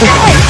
Oh!